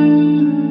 Música